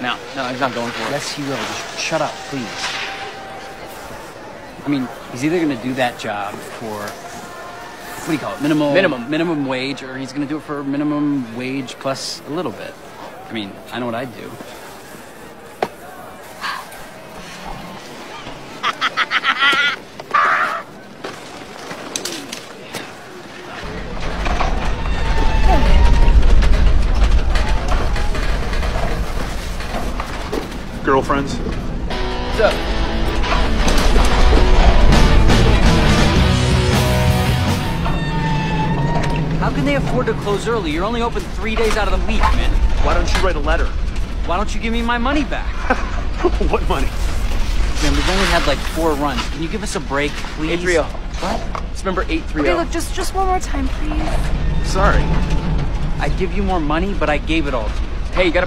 No, no, he's not going for it. Yes, he will. Just shut up, please. I mean, he's either going to do that job for what do you call it? Minimum Minimum. minimum wage, or he's going to do it for minimum wage plus a little bit. I mean, I know what I'd do. Girlfriends? What's up? How can they afford to close early? You're only open three days out of the week, man. Why don't you write a letter? Why don't you give me my money back? what money? Man, we've only had like four runs. Can you give us a break, please? 830. What? It's number 830. Okay, look, just just one more time, please. Sorry. I give you more money, but I gave it all to you. Hey, you gotta